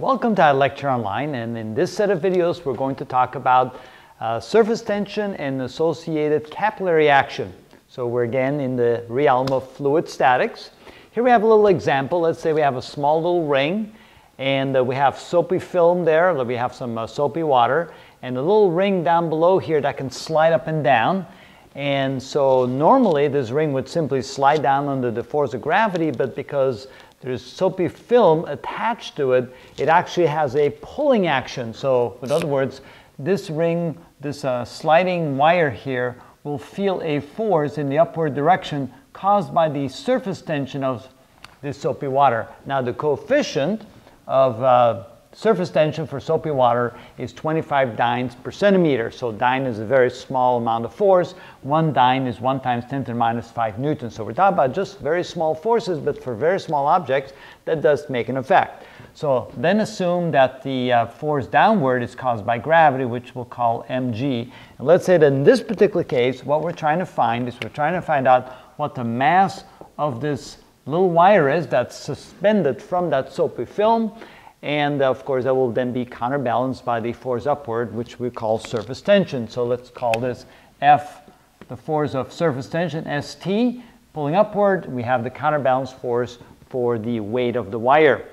Welcome to ilectureonline and in this set of videos we're going to talk about uh, surface tension and associated capillary action. So we're again in the realm of fluid statics. Here we have a little example. Let's say we have a small little ring and uh, we have soapy film there, that we have some uh, soapy water and a little ring down below here that can slide up and down. And so normally this ring would simply slide down under the force of gravity, but because there's soapy film attached to it, it actually has a pulling action. So in other words, this ring, this uh, sliding wire here will feel a force in the upward direction caused by the surface tension of this soapy water. Now the coefficient of uh, surface tension for soapy water is 25 dynes per centimeter. So dyne is a very small amount of force. One dyne is 1 times 10 to the minus 5 newtons. So we're talking about just very small forces, but for very small objects, that does make an effect. So then assume that the uh, force downward is caused by gravity, which we'll call mg. And let's say that in this particular case, what we're trying to find is we're trying to find out what the mass of this little wire is that's suspended from that soapy film and of course, that will then be counterbalanced by the force upward, which we call surface tension. So let's call this F, the force of surface tension, ST. Pulling upward, we have the counterbalance force for the weight of the wire.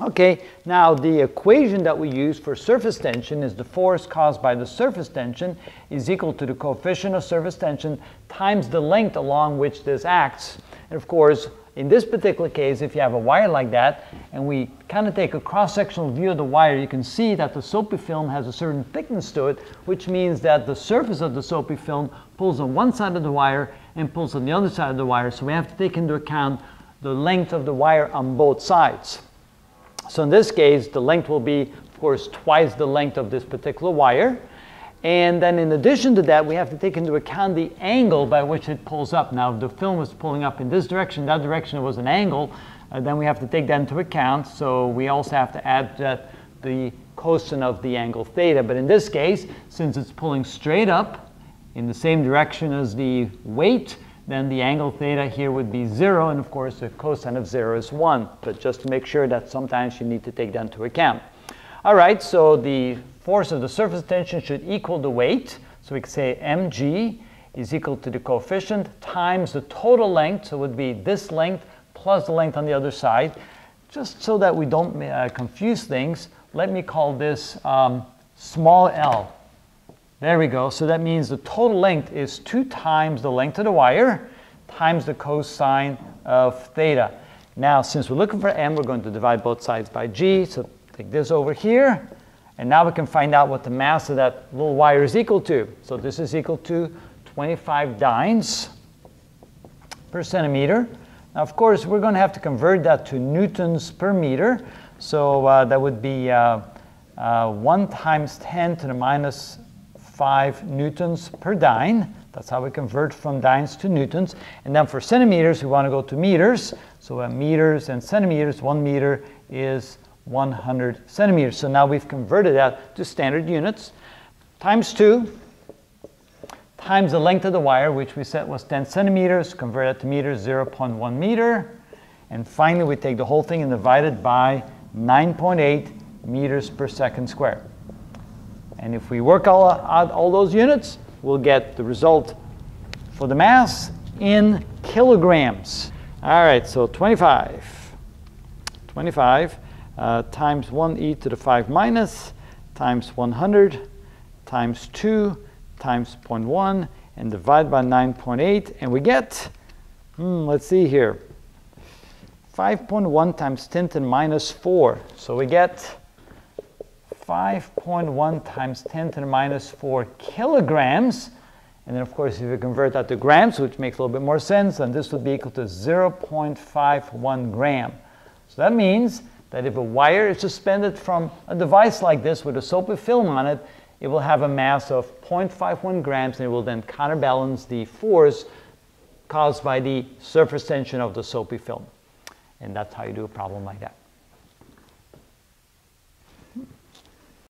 Okay, now the equation that we use for surface tension is the force caused by the surface tension is equal to the coefficient of surface tension times the length along which this acts. And of course, in this particular case, if you have a wire like that, and we kind of take a cross-sectional view of the wire, you can see that the soapy film has a certain thickness to it, which means that the surface of the soapy film pulls on one side of the wire and pulls on the other side of the wire. So we have to take into account the length of the wire on both sides. So in this case, the length will be, of course, twice the length of this particular wire. And then in addition to that, we have to take into account the angle by which it pulls up. Now, if the film was pulling up in this direction, that direction was an angle, uh, then we have to take that into account. So we also have to add that the cosine of the angle theta. But in this case, since it's pulling straight up in the same direction as the weight, then the angle theta here would be zero, and of course the cosine of zero is one. But just to make sure that sometimes you need to take that into account. All right, so the force of the surface tension should equal the weight. So we could say mg is equal to the coefficient times the total length. So it would be this length plus the length on the other side. Just so that we don't uh, confuse things, let me call this um, small l. There we go. So that means the total length is 2 times the length of the wire times the cosine of theta. Now, since we're looking for m, we're going to divide both sides by g. So take this over here. And now we can find out what the mass of that little wire is equal to. So this is equal to 25 dynes per centimeter. Now, of course, we're going to have to convert that to newtons per meter. So uh, that would be uh, uh, 1 times 10 to the minus 5 newtons per dyne. That's how we convert from dynes to newtons. And then for centimeters, we want to go to meters. So meters and centimeters, 1 meter is 100 centimeters. So now we've converted that to standard units. Times 2 times the length of the wire, which we said was 10 centimeters, convert it to meters, 0.1 meter. And finally, we take the whole thing and divide it by 9.8 meters per second squared. And if we work all out all those units, we'll get the result for the mass in kilograms. All right, so 25. 25 uh, times 1e to the 5 minus times 100 times 2 times 0.1 and divide by 9.8 and we get, hmm, let's see here, 5.1 times 10 to the minus 4. So we get 5.1 times 10 to the minus 4 kilograms. And then, of course, if you convert that to grams, which makes a little bit more sense, then this would be equal to 0.51 gram. So that means that if a wire is suspended from a device like this with a soapy film on it, it will have a mass of 0.51 grams and it will then counterbalance the force caused by the surface tension of the soapy film. And that's how you do a problem like that.